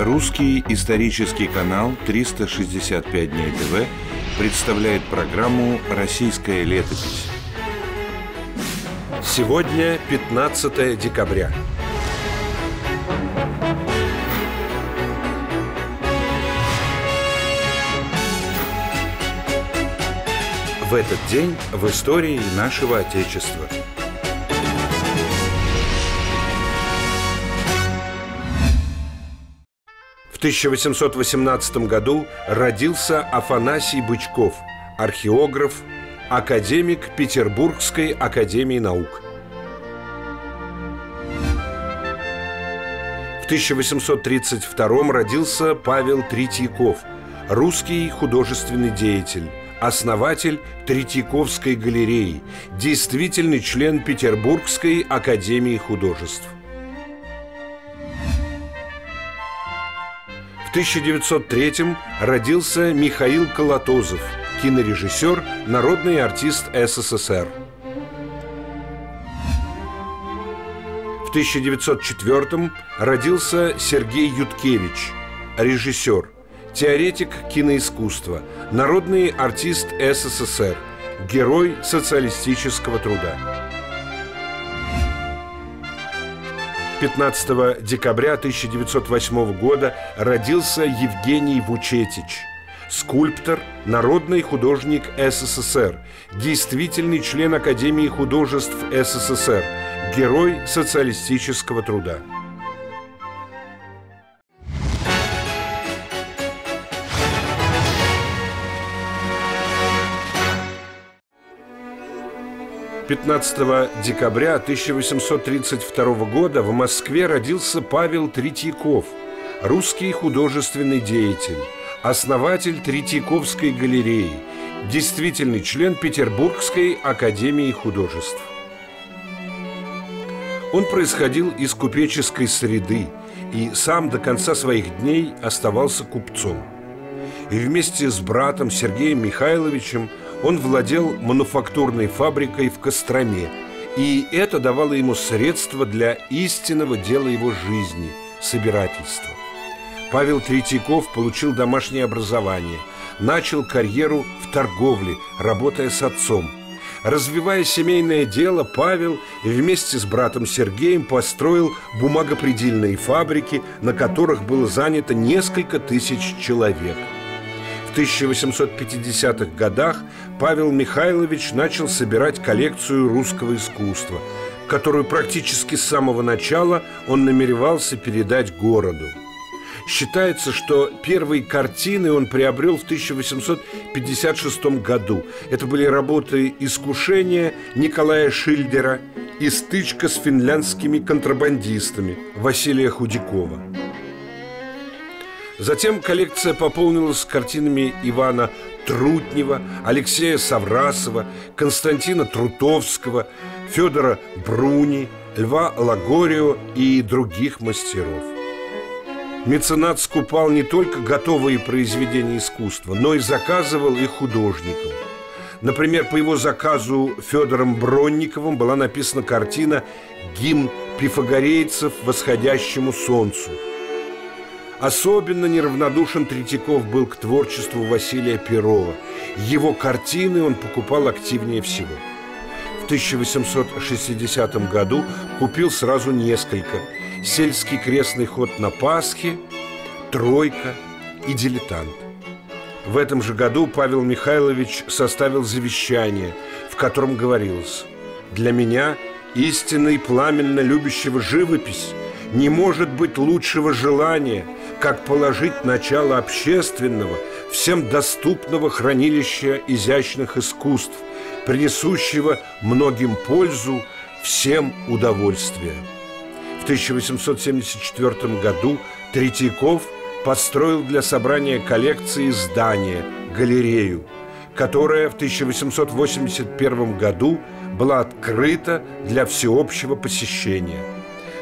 Русский исторический канал 365 дней ТВ представляет программу «Российская летопись». Сегодня 15 декабря. В этот день в истории нашего Отечества – 1818 году родился Афанасий Бычков, археограф, академик Петербургской академии наук. В 1832 родился Павел Третьяков, русский художественный деятель, основатель Третьяковской галереи, действительный член Петербургской академии художеств. В 1903 родился Михаил Колотозов, кинорежиссер, народный артист СССР. В 1904 родился Сергей Юткевич, режиссер, теоретик киноискусства, народный артист СССР, герой социалистического труда. 15 декабря 1908 года родился Евгений Вучетич, скульптор, народный художник СССР, действительный член Академии художеств СССР, герой социалистического труда. 15 декабря 1832 года в Москве родился Павел Третьяков, русский художественный деятель, основатель Третьяковской галереи, действительный член Петербургской академии художеств. Он происходил из купеческой среды и сам до конца своих дней оставался купцом. И вместе с братом Сергеем Михайловичем – он владел мануфактурной фабрикой в Костроме, и это давало ему средства для истинного дела его жизни – собирательства. Павел Третьяков получил домашнее образование, начал карьеру в торговле, работая с отцом. Развивая семейное дело, Павел вместе с братом Сергеем построил бумагопредельные фабрики, на которых было занято несколько тысяч человек – в 1850-х годах Павел Михайлович начал собирать коллекцию русского искусства, которую практически с самого начала он намеревался передать городу. Считается, что первые картины он приобрел в 1856 году. Это были работы «Искушение» Николая Шильдера и «Стычка с финляндскими контрабандистами» Василия Худякова. Затем коллекция пополнилась картинами Ивана Трутнева, Алексея Саврасова, Константина Трутовского, Федора Бруни, Льва Лагорио и других мастеров. Меценат скупал не только готовые произведения искусства, но и заказывал их художникам. Например, по его заказу Федором Бронниковым была написана картина «Гимн пифагорейцев восходящему солнцу», Особенно неравнодушен Третьяков был к творчеству Василия Перова. Его картины он покупал активнее всего. В 1860 году купил сразу несколько. «Сельский крестный ход на Пасхе», «Тройка» и «Дилетант». В этом же году Павел Михайлович составил завещание, в котором говорилось «Для меня, истинно и пламенно любящего живопись, не может быть лучшего желания – как положить начало общественного, всем доступного хранилища изящных искусств, принесущего многим пользу, всем удовольствие. В 1874 году Третьяков построил для собрания коллекции здание, галерею, которая в 1881 году была открыта для всеобщего посещения.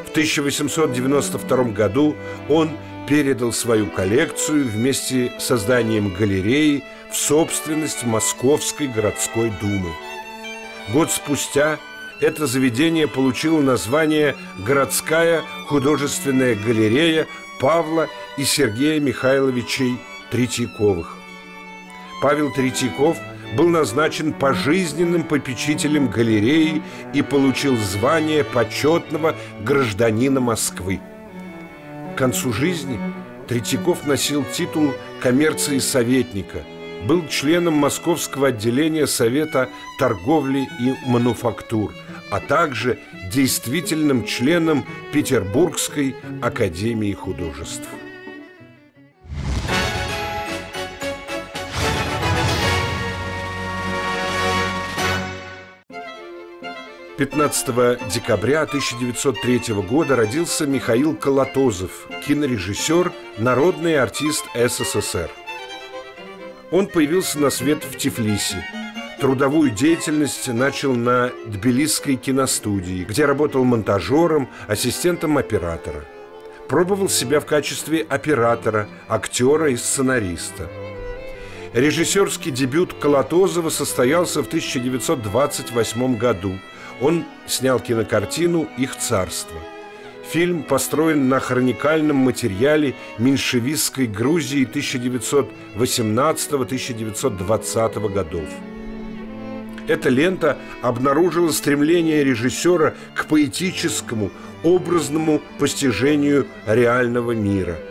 В 1892 году он передал свою коллекцию вместе с созданием галереи в собственность Московской городской думы. Год спустя это заведение получило название «Городская художественная галерея Павла и Сергея Михайловичей Третьяковых. Павел Третьяков был назначен пожизненным попечителем галереи и получил звание почетного гражданина Москвы. К концу жизни Третьяков носил титул коммерции советника, был членом Московского отделения Совета торговли и мануфактур, а также действительным членом Петербургской академии художеств. 15 декабря 1903 года родился Михаил Колотозов, кинорежиссер, народный артист СССР. Он появился на свет в Тифлисе. Трудовую деятельность начал на Тбилисской киностудии, где работал монтажером, ассистентом оператора. Пробовал себя в качестве оператора, актера и сценариста. Режиссерский дебют Колотозова состоялся в 1928 году – он снял кинокартину «Их царство». Фильм построен на хроникальном материале меньшевистской Грузии 1918-1920 годов. Эта лента обнаружила стремление режиссера к поэтическому, образному постижению реального мира –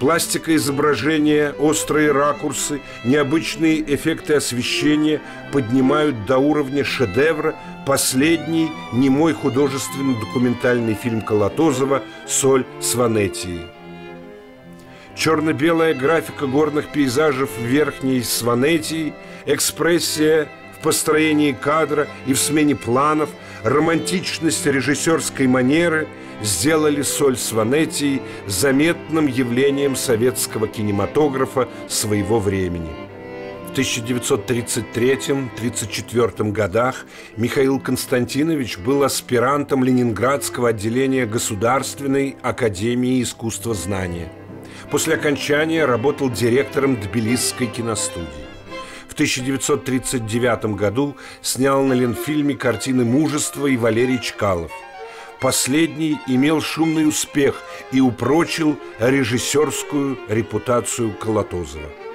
Пластика изображения, острые ракурсы, необычные эффекты освещения поднимают до уровня шедевра последний немой художественно-документальный фильм Колотозова «Соль Сванетии». Черно-белая графика горных пейзажев в верхней Сванетии, экспрессия в построении кадра и в смене планов, романтичность режиссерской манеры – сделали соль Сванетии заметным явлением советского кинематографа своего времени. В 1933-34 годах Михаил Константинович был аспирантом Ленинградского отделения Государственной академии искусствознания. После окончания работал директором Тбилисской киностудии. В 1939 году снял на Ленфильме картины «Мужество» и Валерий Чкалов – Последний имел шумный успех и упрочил режиссерскую репутацию Колотозова.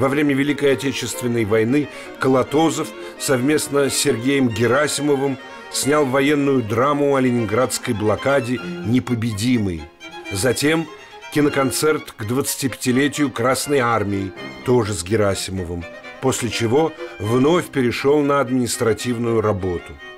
Во время Великой Отечественной войны Колотозов совместно с Сергеем Герасимовым снял военную драму о ленинградской блокаде «Непобедимый». Затем киноконцерт к 25-летию Красной Армии, тоже с Герасимовым, после чего вновь перешел на административную работу –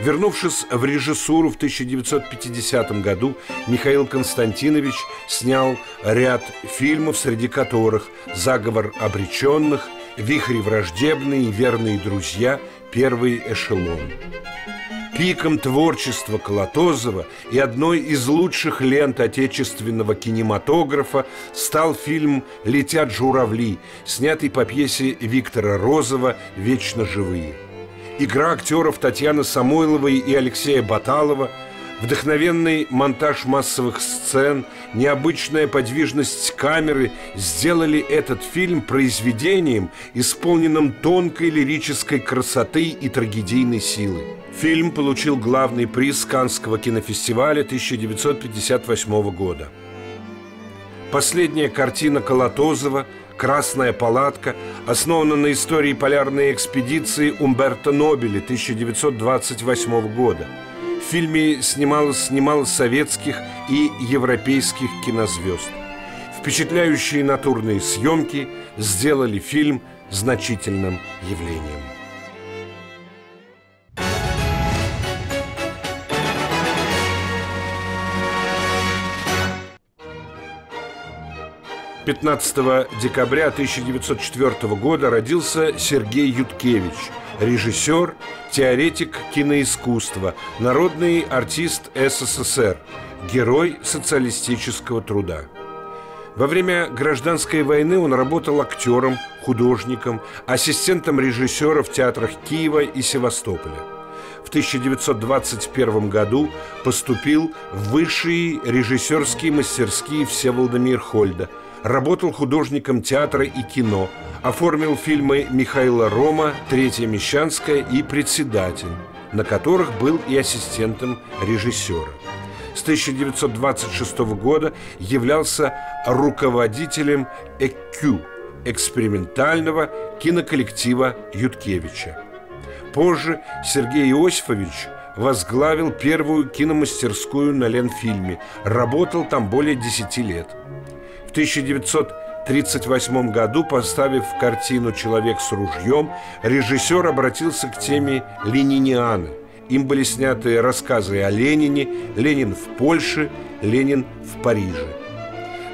Вернувшись в режиссуру в 1950 году, Михаил Константинович снял ряд фильмов, среди которых «Заговор обреченных», «Вихри враждебные», «Верные друзья», «Первый эшелон». Пиком творчества Колотозова и одной из лучших лент отечественного кинематографа стал фильм «Летят журавли», снятый по пьесе Виктора Розова «Вечно живые». Игра актеров Татьяны Самойловой и Алексея Баталова, вдохновенный монтаж массовых сцен, необычная подвижность камеры сделали этот фильм произведением, исполненным тонкой лирической красоты и трагедийной силы. Фильм получил главный приз Канского кинофестиваля 1958 года. Последняя картина Колотозова – «Красная палатка» основана на истории полярной экспедиции Умберто Нобеля 1928 года. В фильме снималось немало советских и европейских кинозвезд. Впечатляющие натурные съемки сделали фильм значительным явлением. 15 декабря 1904 года родился Сергей Юткевич, режиссер, теоретик киноискусства, народный артист СССР, герой социалистического труда. Во время гражданской войны он работал актером, художником, ассистентом режиссера в театрах Киева и Севастополя. В 1921 году поступил в высшие режиссерские мастерские Всеволода Мирхольда – Работал художником театра и кино. Оформил фильмы Михаила Рома «Третья Мещанская» и «Председатель», на которых был и ассистентом режиссера. с 1926 года являлся руководителем ЭКЮ – экспериментального киноколлектива Юткевича. Позже Сергей Иосифович возглавил первую киномастерскую на Ленфильме. Работал там более 10 лет. В 1938 году, поставив картину «Человек с ружьем», режиссер обратился к теме «Ленинианы». Им были сняты рассказы о Ленине, Ленин в Польше, Ленин в Париже.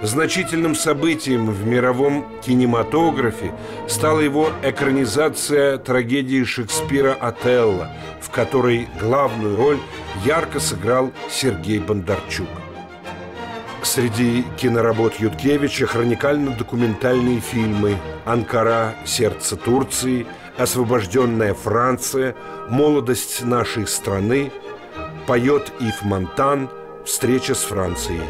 Значительным событием в мировом кинематографе стала его экранизация трагедии Шекспира «Отелло», в которой главную роль ярко сыграл Сергей Бондарчук. Среди киноработ Юткевича хроникально-документальные фильмы «Анкара. Сердце Турции», «Освобожденная Франция», «Молодость нашей страны», «Поет Ив Монтан», «Встреча с Францией».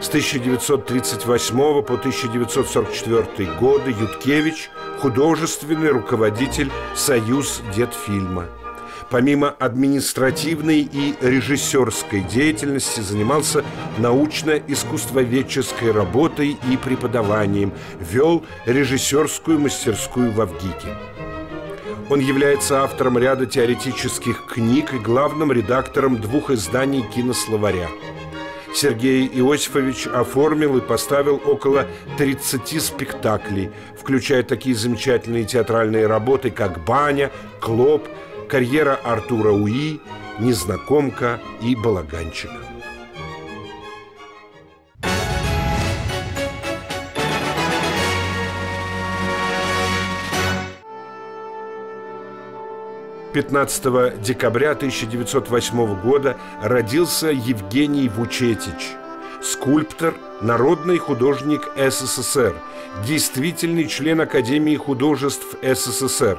С 1938 по 1944 годы Юткевич – художественный руководитель «Союз Детфильма». Помимо административной и режиссерской деятельности занимался научно-искусствоведческой работой и преподаванием, вел режиссерскую мастерскую в Авгике. Он является автором ряда теоретических книг и главным редактором двух изданий кинословаря – Сергей Иосифович оформил и поставил около 30 спектаклей, включая такие замечательные театральные работы, как «Баня», «Клоп», «Карьера Артура Уи», «Незнакомка» и «Балаганчик». 15 декабря 1908 года родился Евгений Вучетич, скульптор, народный художник СССР, действительный член Академии художеств СССР,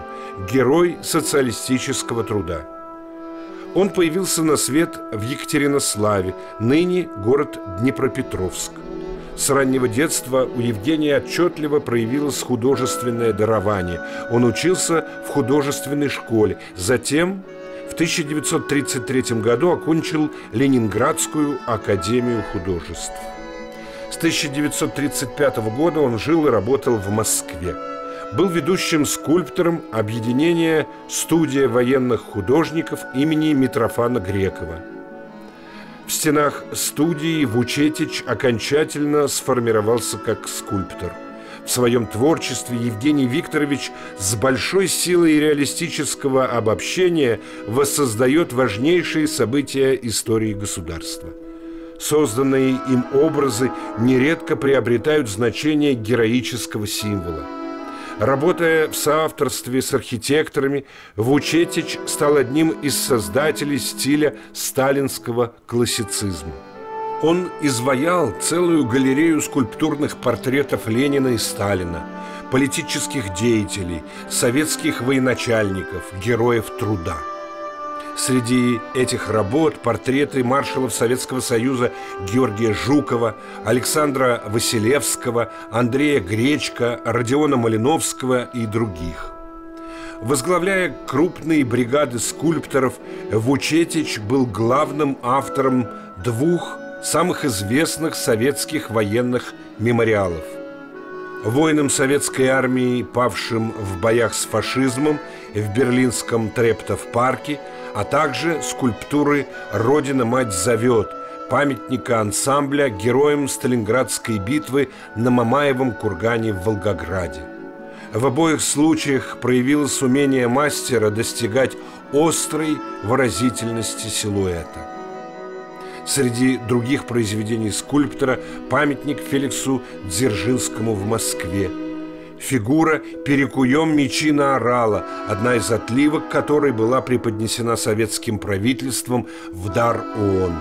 герой социалистического труда. Он появился на свет в Екатеринославе, ныне город Днепропетровск – с раннего детства у Евгения отчетливо проявилось художественное дарование. Он учился в художественной школе. Затем 1933 году окончил Ленинградскую академию художеств. С 1935 года он жил и работал в Москве. Был ведущим скульптором объединения «Студия военных художников» имени Митрофана Грекова – в стенах студии Вучетич окончательно сформировался как скульптор. В своем творчестве Евгений Викторович с большой силой реалистического обобщения воссоздает важнейшие события истории государства. Созданные им образы нередко приобретают значение героического символа – Работая в соавторстве с архитекторами, Вучетич стал одним из создателей стиля сталинского классицизма. Он изваял целую галерею скульптурных портретов Ленина и Сталина, политических деятелей, советских военачальников, героев труда – Среди этих работ портреты маршалов Советского Союза Георгия Жукова, Александра Василевского, Андрея Гречка, Родиона Малиновского и других. Возглавляя крупные бригады скульпторов, Вучетич был главным автором двух самых известных советских военных мемориалов – Воинам советской армии, павшим в боях с фашизмом в берлинском Трептов-парке, а также скульптуры «Родина-мать зовет», памятника ансамбля героям Сталинградской битвы на Мамаевом кургане в Волгограде. В обоих случаях проявилось умение мастера достигать острой выразительности силуэта. Среди других произведений скульптора памятник Феликсу Дзержинскому в Москве. Фигура «Перекуем мечи на орала», одна из отливок которой была преподнесена советским правительством в дар ООН.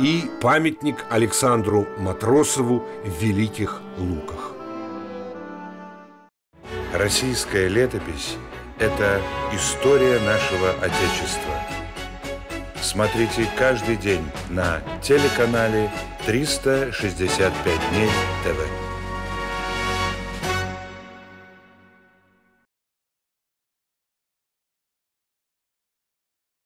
И памятник Александру Матросову в Великих Луках. Российская летопись – это история нашего Отечества – Смотрите каждый день на телеканале 365 дней ТВ.